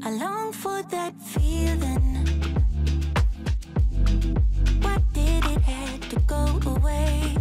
I long for that feeling Why did it have to go away?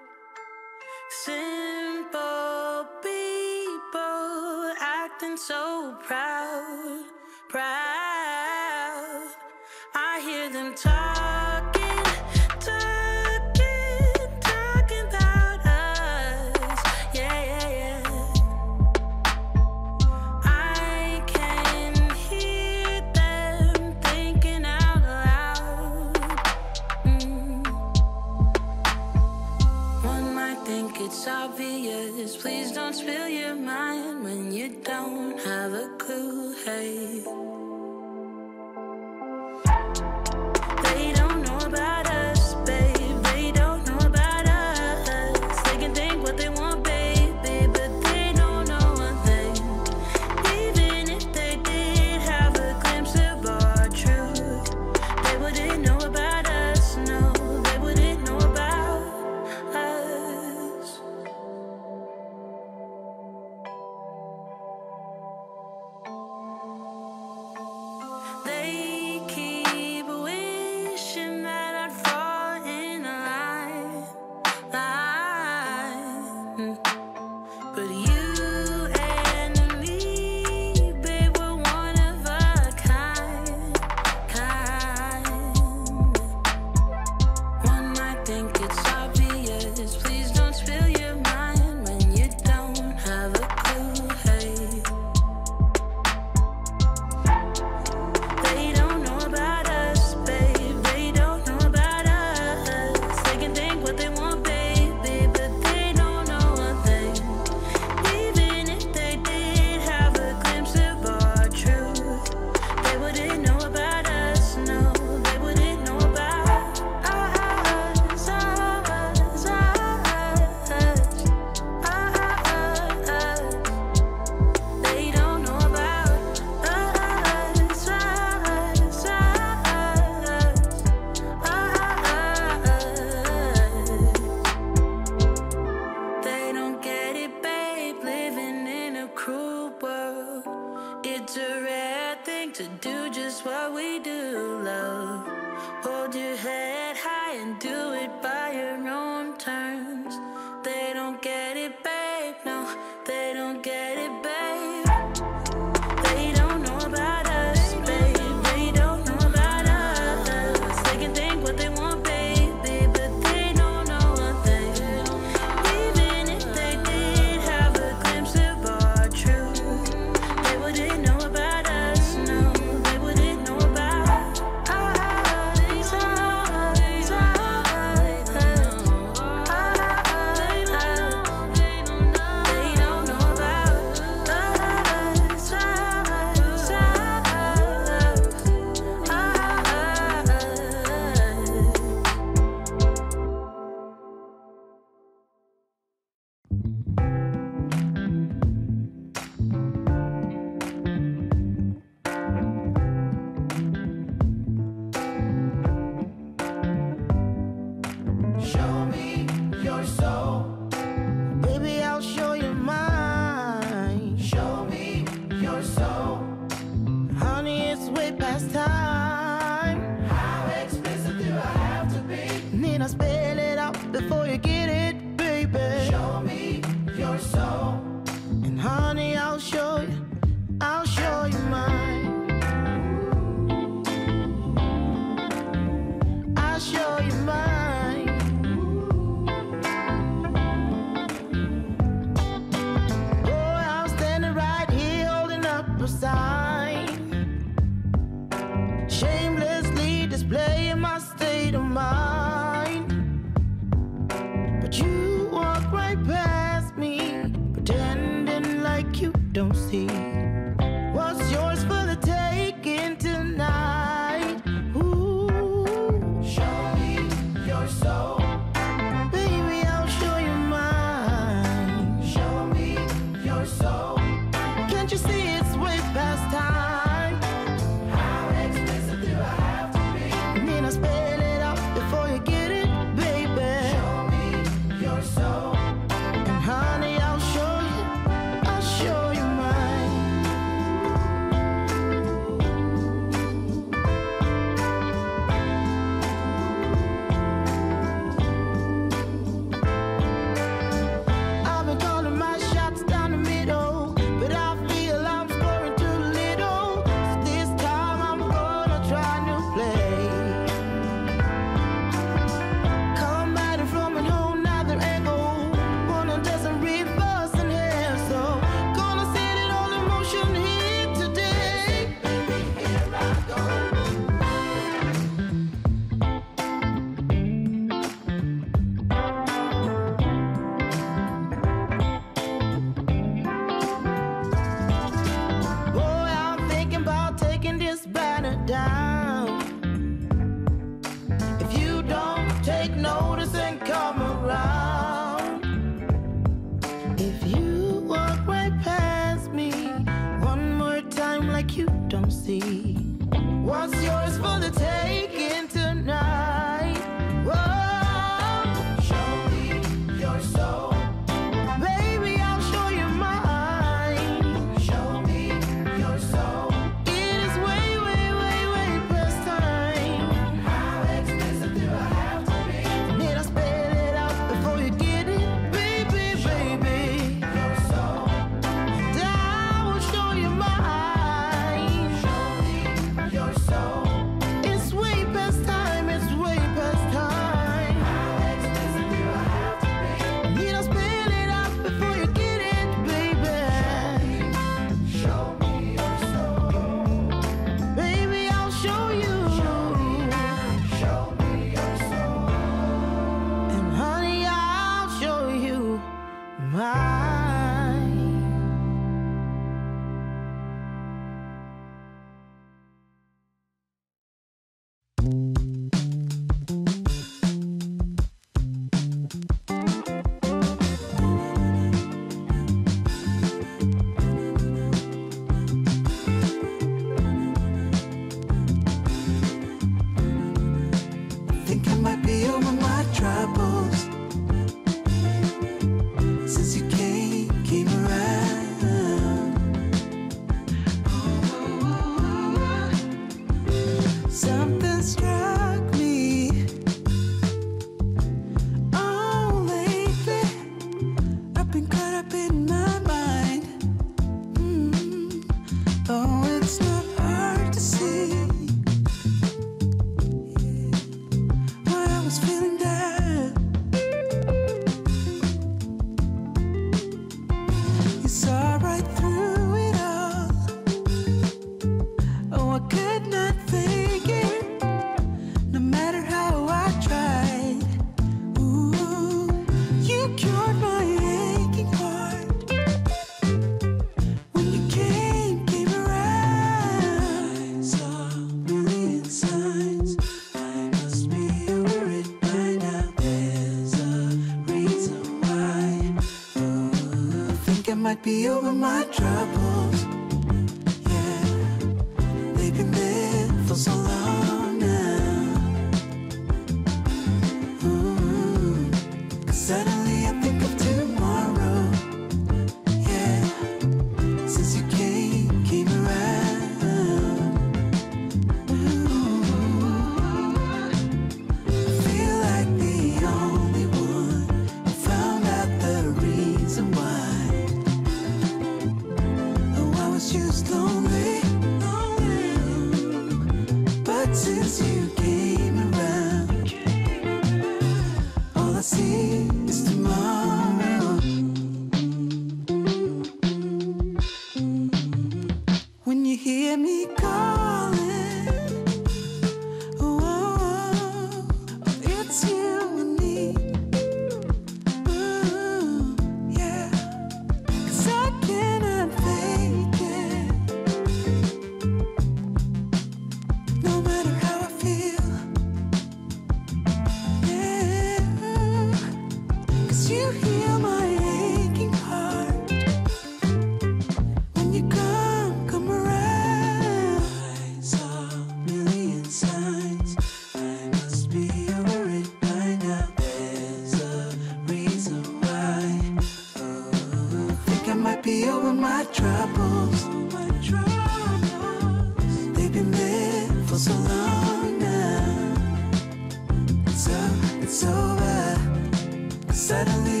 Suddenly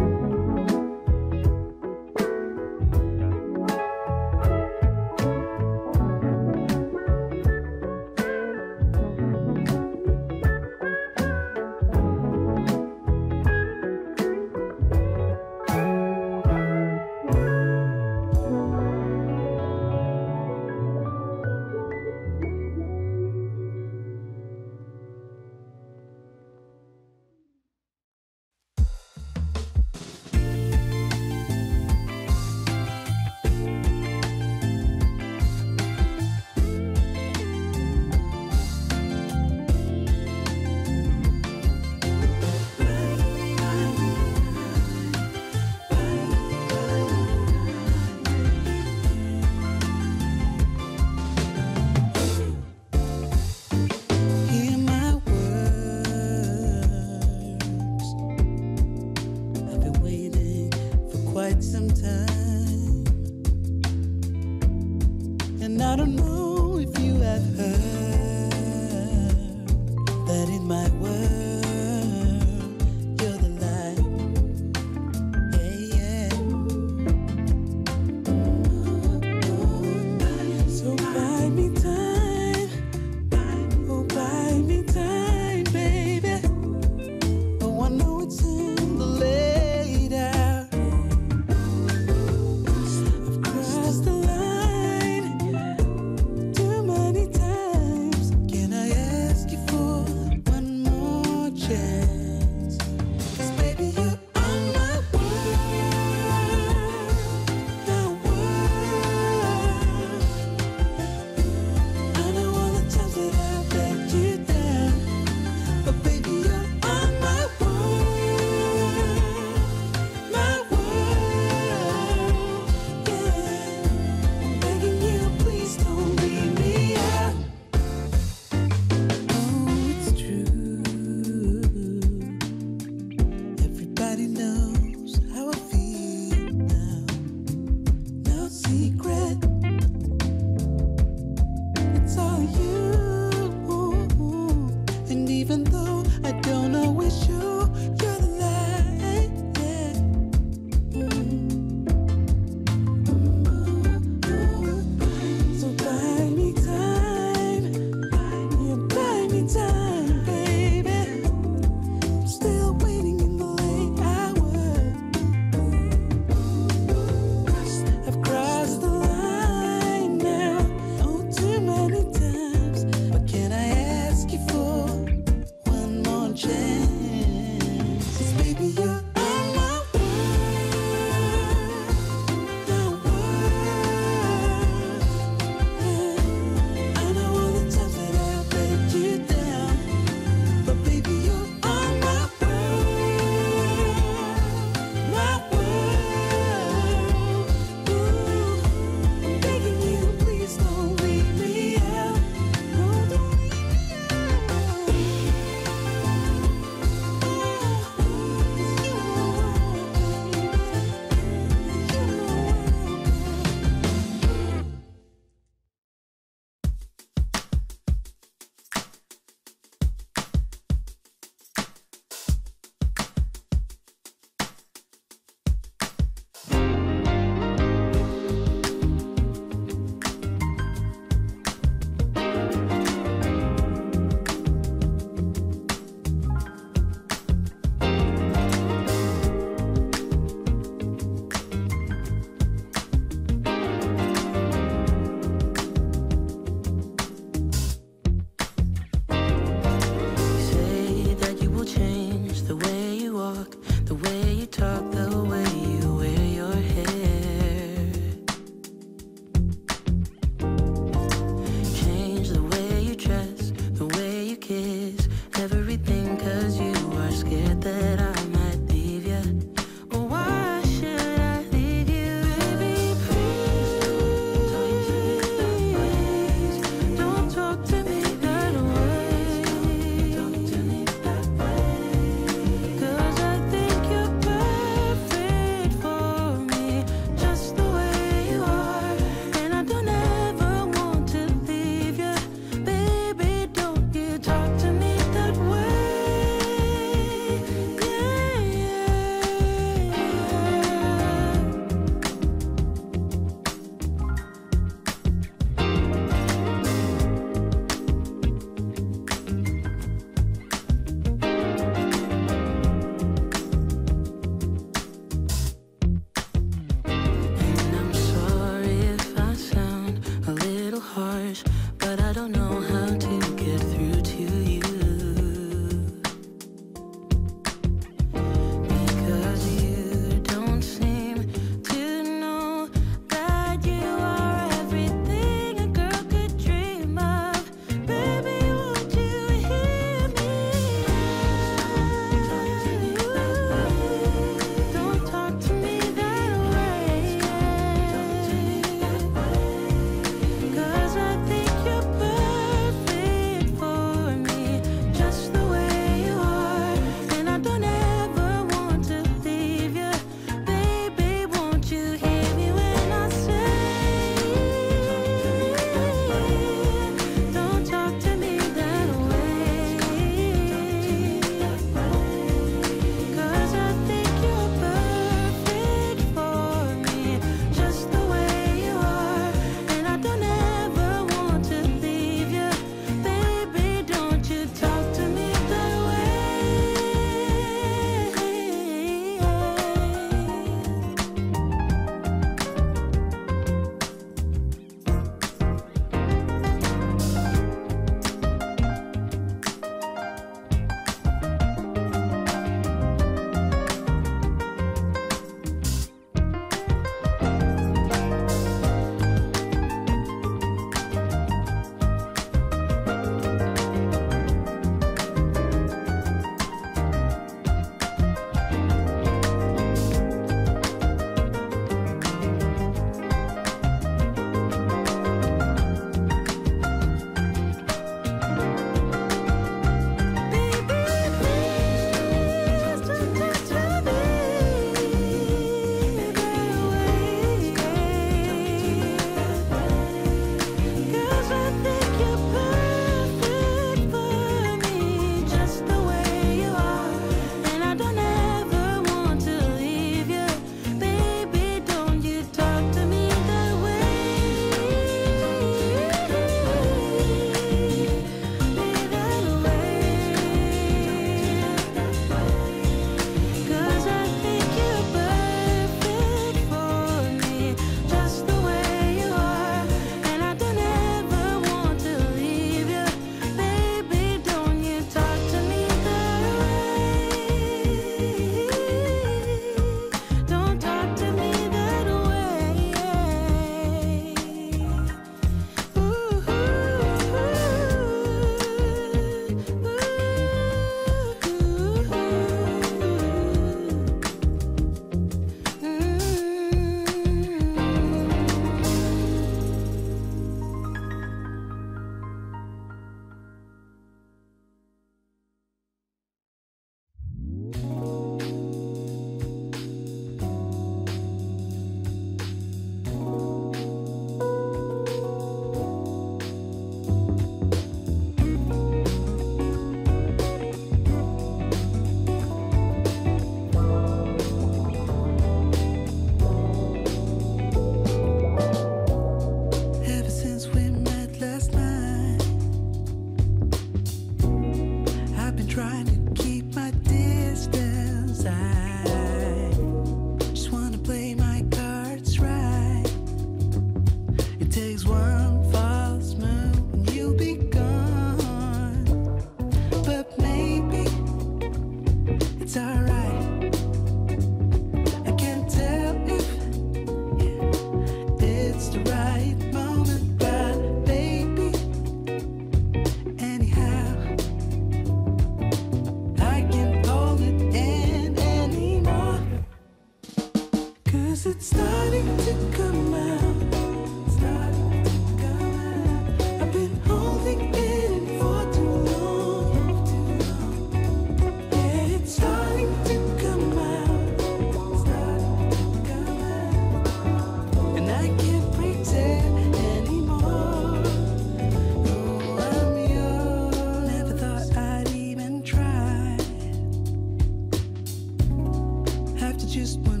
just one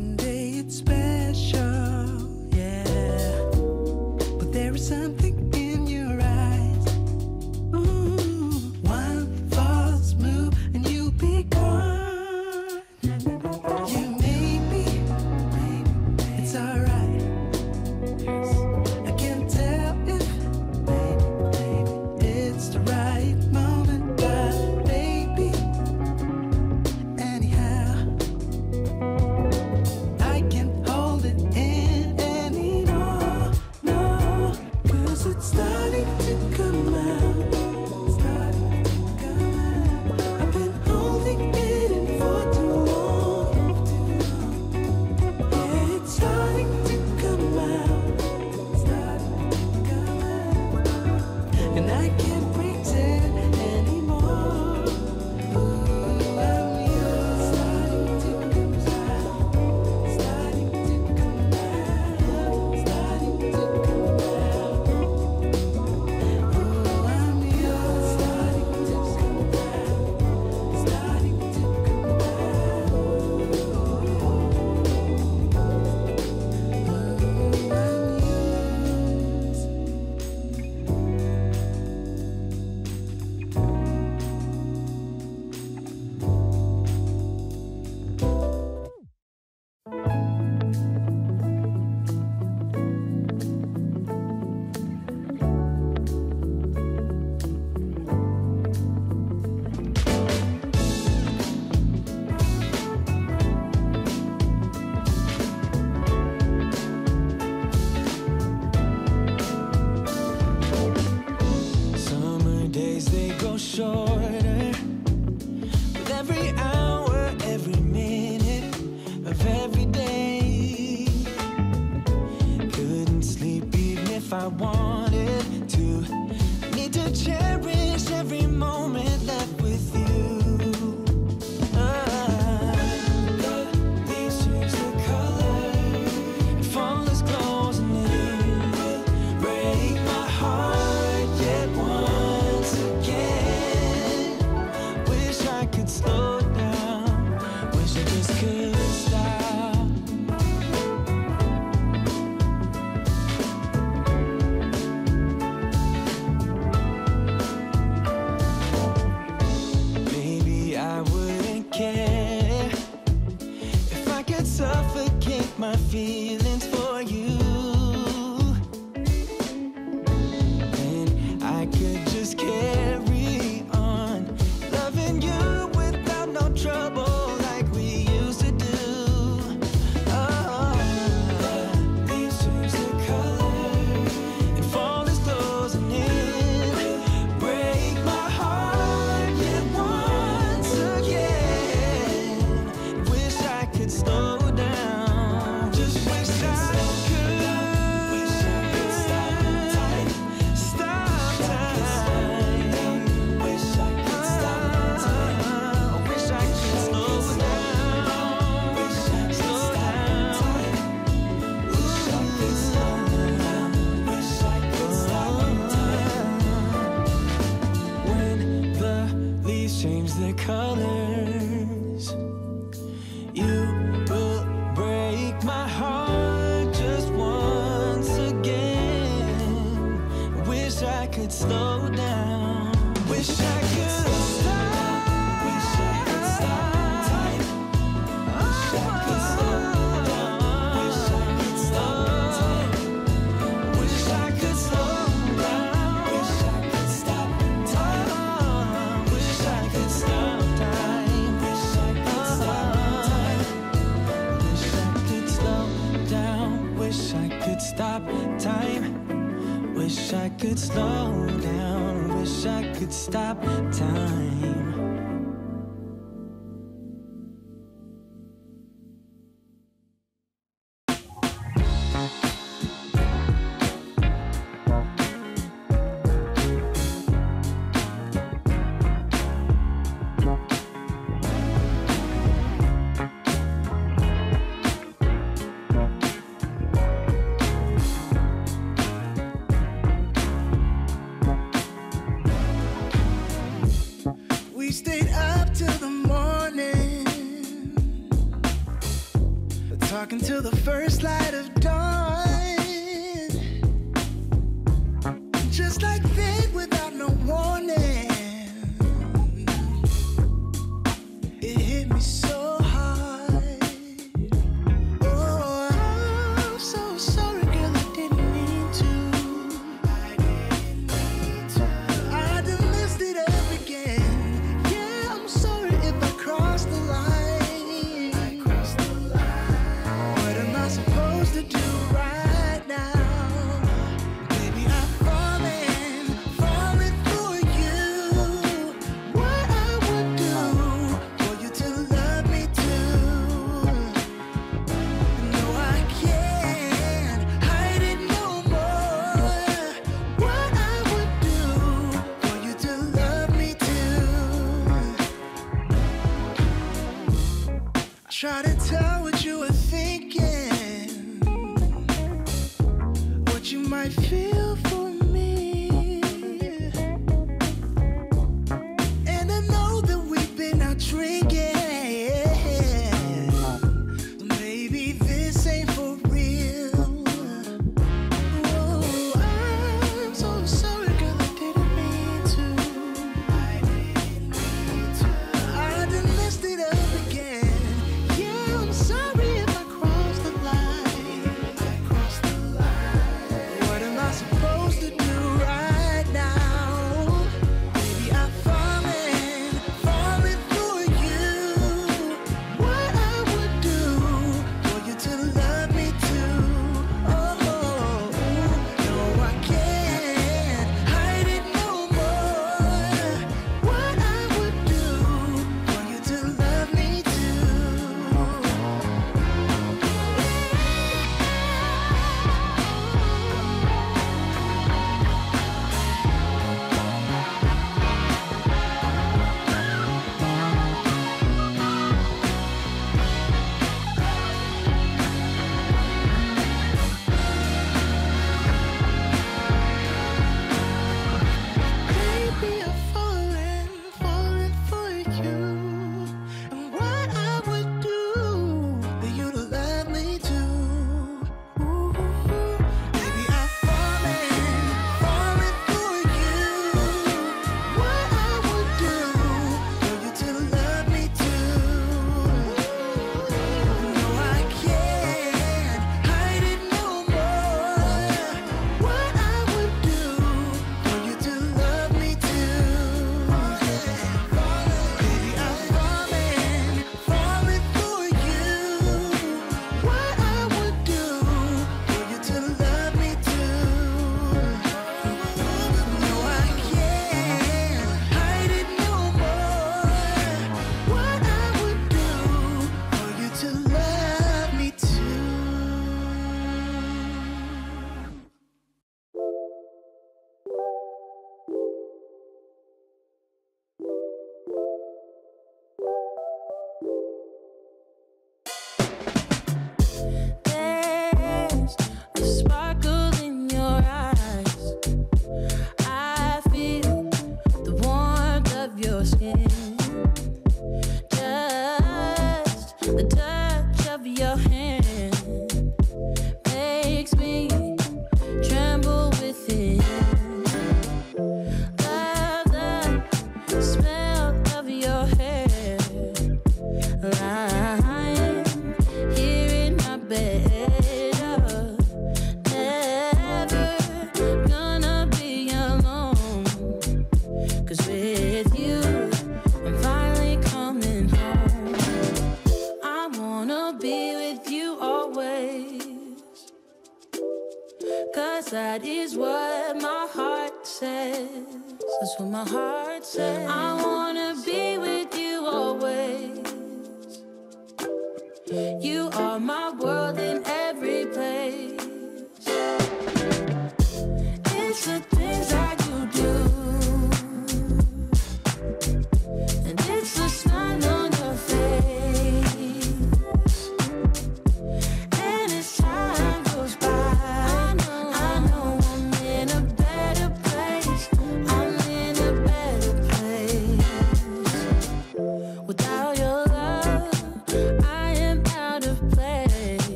Till the first light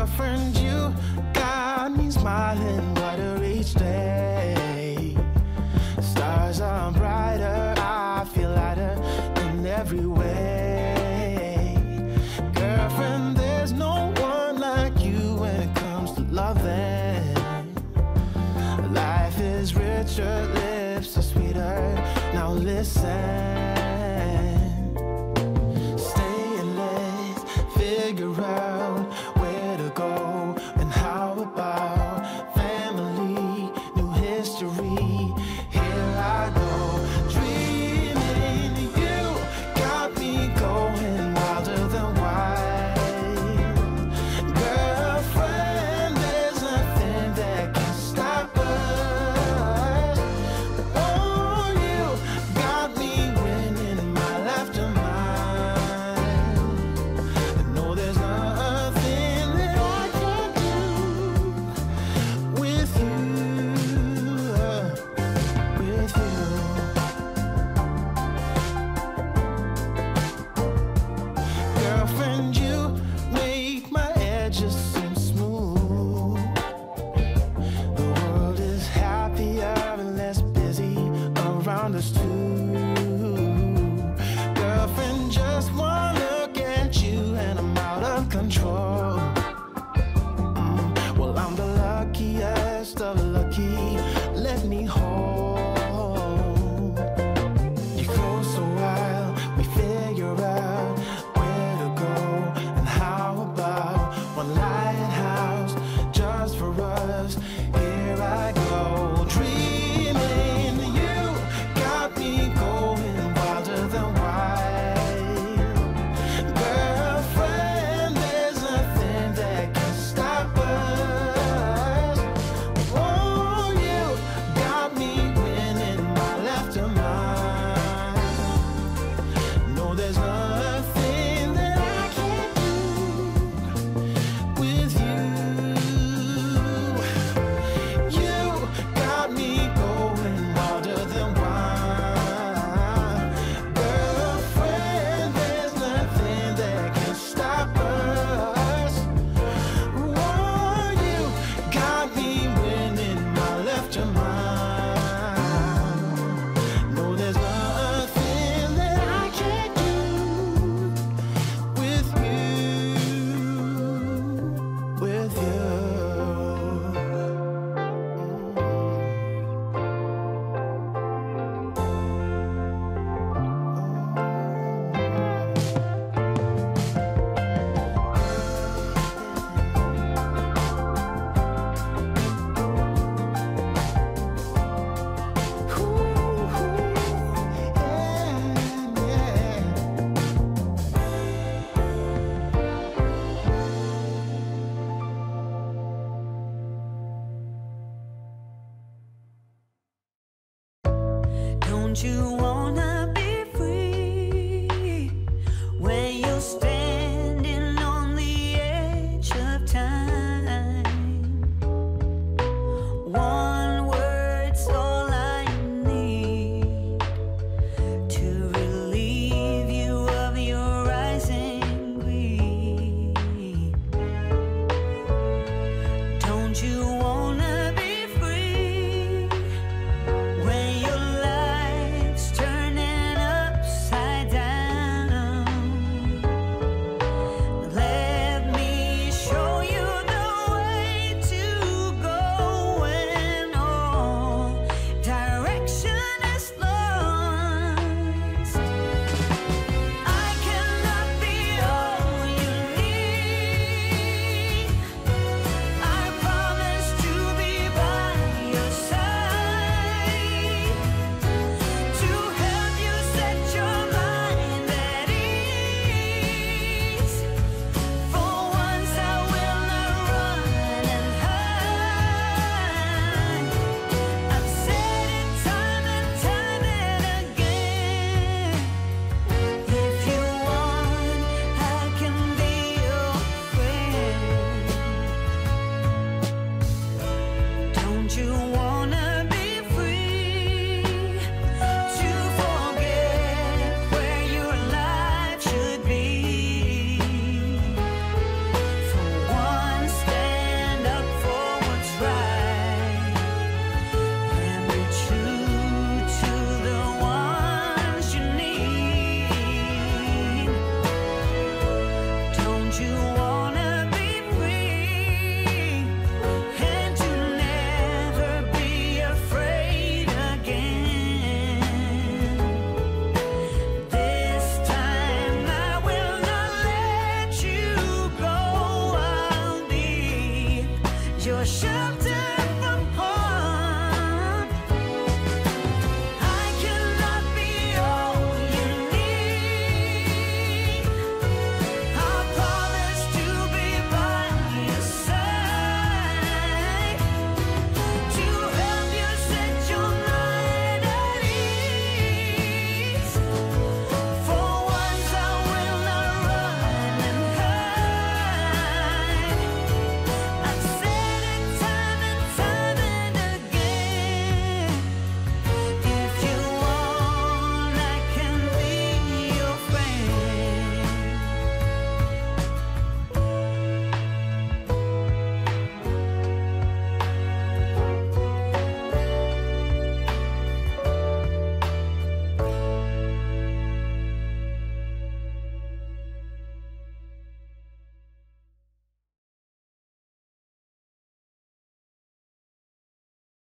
Girlfriend, my